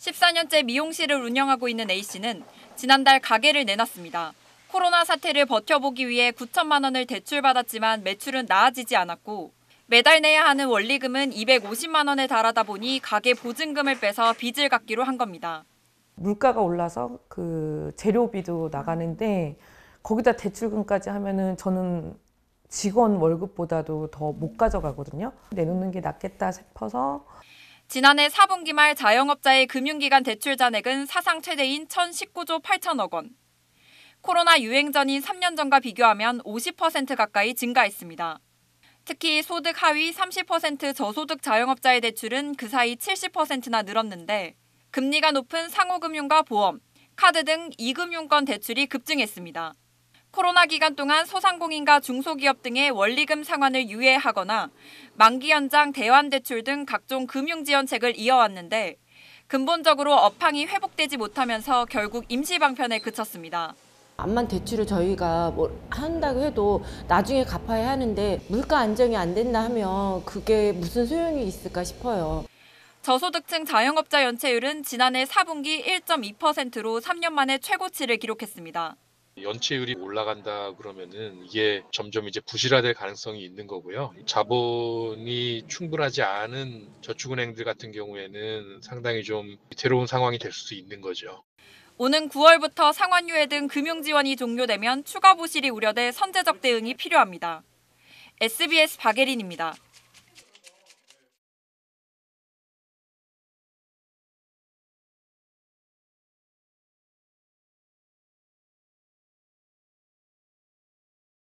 14년째 미용실을 운영하고 있는 A씨는 지난달 가게를 내놨습니다. 코로나 사태를 버텨보기 위해 9천만 원을 대출받았지만 매출은 나아지지 않았고 매달 내야 하는 원리금은 250만 원에 달하다 보니 가게 보증금을 빼서 빚을 갚기로 한 겁니다. 물가가 올라서 그 재료비도 나가는데 거기다 대출금까지 하면은 저는 직원 월급보다도 더 못 가져가거든요. 내놓는 게 낫겠다 싶어서 지난해 4분기 말 자영업자의 금융기관 대출 잔액은 사상 최대인 1,019조 8천억 원. 코로나 유행 전인 3년 전과 비교하면 50% 가까이 증가했습니다. 특히 소득 하위 30% 저소득 자영업자의 대출은 그 사이 70%나 늘었는데 금리가 높은 상호금융과 보험, 카드 등 이금융권 대출이 급증했습니다. 코로나 기간 동안 소상공인과 중소기업 등의 원리금 상환을 유예하거나 만기 연장 대환 대출 등 각종 금융 지원책을 이어왔는데 근본적으로 업황이 회복되지 못하면서 결국 임시 방편에 그쳤습니다. 암만 대출을 저희가 뭐 한다고 해도 나중에 갚아야 하는데 물가 안정이 안 된다 하면 그게 무슨 소용이 있을까 싶어요. 저소득층 자영업자 연체율은 지난해 4분기 1.2%로 3년 만에 최고치를 기록했습니다. 연체율이 올라간다 그러면은 이게 점점 이제 부실화될 가능성이 있는 거고요. 자본이 충분하지 않은 저축은행들 같은 경우에는 상당히 좀 위태로운 상황이 될수 있는 거죠. 오는 9월부터 상환유예 등 금융 지원이 종료되면 추가 부실이 우려돼 선제적 대응이 필요합니다. SBS 박예린입니다.